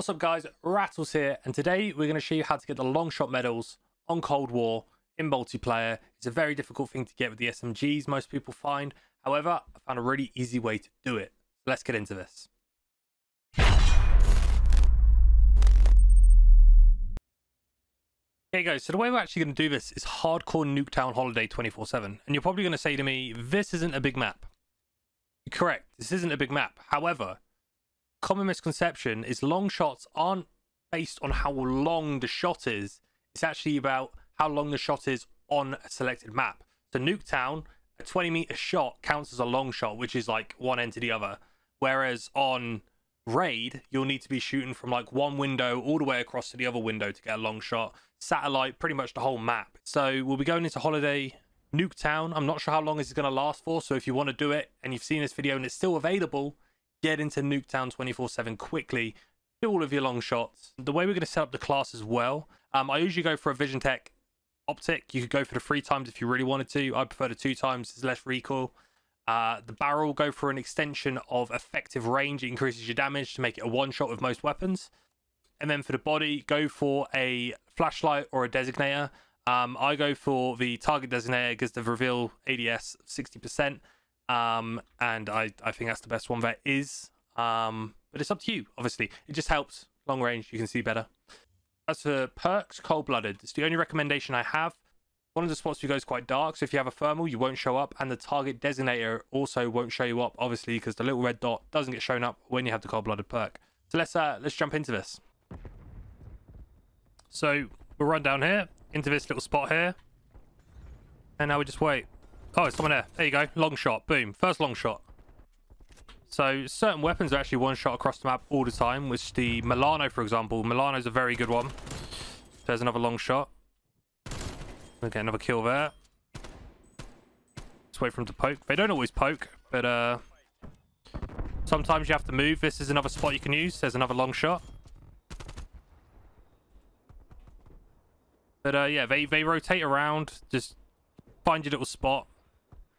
What's up guys, Rhattles here, and today we're going to show you how to get the long shot medals on Cold War in multiplayer. It's a very difficult thing to get with the SMGs most people find. However, I found a really easy way to do it. Let's get into this. Okay guys, so the way we're actually going to do this is Hardcore Nuketown Holiday 24-7. And you're probably going to say to me, this isn't a big map. Correct, this isn't a big map. However, common misconception is long shots aren't based on how long the shot is. It's actually about how long the shot is on a selected map. So Nuketown, a 20 meter shot counts as a long shot, which is like one end to the other. Whereas on Raid, you'll need to be shooting from like one window all the way across to the other window to get a long shot. Satellite, pretty much the whole map. So we'll be going into Holiday Nuketown. I'm not sure how long this is going to last for. So if you want to do it and you've seen this video and it's still available, get into Nuketown 24-7 quickly, do all of your long shots. The way we're going to set up the class as well, um, I usually go for a Vision Tech optic. You could go for the three times if you really wanted to. I prefer the two times, there's less recoil. Uh, the barrel, go for an extension of effective range. It increases your damage to make it a one shot with most weapons. And then for the body, go for a flashlight or a designator. Um, I go for the target designator because the reveal ADS 60%. Um, and I, I think that's the best one there is. Um, but it's up to you, obviously. It just helps. Long range, you can see better. As for perks, cold blooded. It's the only recommendation I have. One of the spots you go is quite dark, so if you have a thermal, you won't show up, and the target designator also won't show you up, obviously, because the little red dot doesn't get shown up when you have the cold blooded perk. So let's uh, let's jump into this. So we'll run down here into this little spot here, and now we just wait. Oh, it's someone there. There you go. Long shot. Boom. First long shot. So certain weapons are actually one shot across the map all the time, which the Milano, for example. Milano's a very good one. There's another long shot. we get another kill there. Let's wait for them to poke. They don't always poke, but uh, sometimes you have to move. This is another spot you can use. There's another long shot. But uh, yeah, they, they rotate around. Just find your little spot.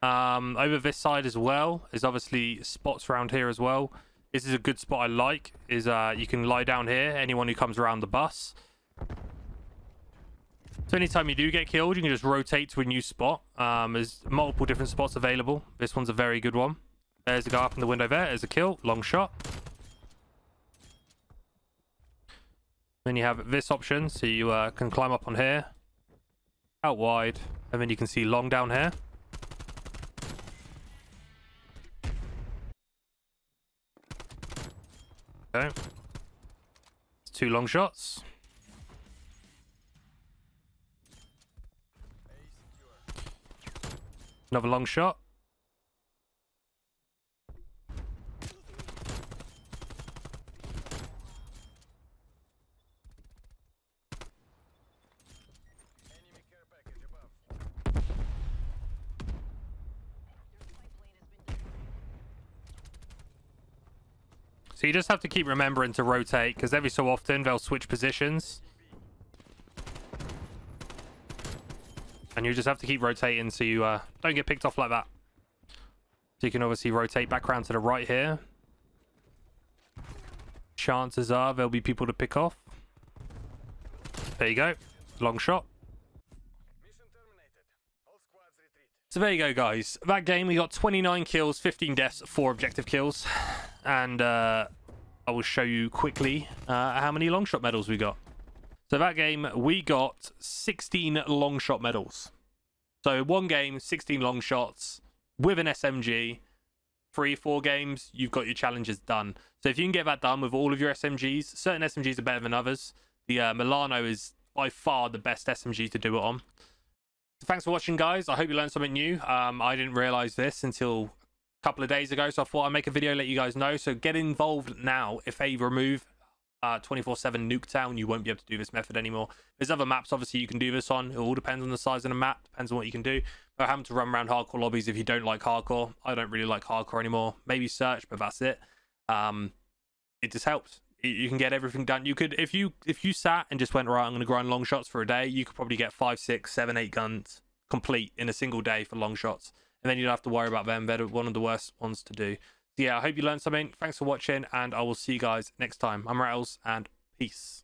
Um, over this side as well is obviously spots around here as well. This is a good spot I like. Is uh, you can lie down here. Anyone who comes around the bus. So anytime you do get killed, you can just rotate to a new spot. Um, there's multiple different spots available. This one's a very good one. There's a guy up in the window there. There's a kill. Long shot. Then you have this option, so you uh, can climb up on here. Out wide. And then you can see long down here. Okay. It's two long shots. Another long shot. So you just have to keep remembering to rotate because every so often they'll switch positions. And you just have to keep rotating so you uh, don't get picked off like that. So you can obviously rotate back around to the right here. Chances are there'll be people to pick off. There you go. Long shot. So there you go, guys. That game, we got 29 kills, 15 deaths, 4 objective kills and uh, I will show you quickly uh, how many long shot medals we got. So that game, we got 16 long shot medals. So one game, 16 long shots with an SMG. Three, four games, you've got your challenges done. So if you can get that done with all of your SMGs, certain SMGs are better than others. The uh, Milano is by far the best SMG to do it on. So thanks for watching, guys. I hope you learned something new. Um, I didn't realize this until couple of days ago, so I thought I'd make a video let you guys know. So get involved now. If they remove 24-7 uh, Nuketown, you won't be able to do this method anymore. There's other maps, obviously, you can do this on. It all depends on the size of the map, depends on what you can do. But having to run around hardcore lobbies if you don't like hardcore. I don't really like hardcore anymore. Maybe search, but that's it. Um, it just helps. You can get everything done. You could, if you if you sat and just went right, I'm going to grind long shots for a day. You could probably get five, six, seven, eight guns complete in a single day for long shots and then you don't have to worry about them. They're one of the worst ones to do. So yeah, I hope you learned something. Thanks for watching, and I will see you guys next time. I'm Rhattles, and peace.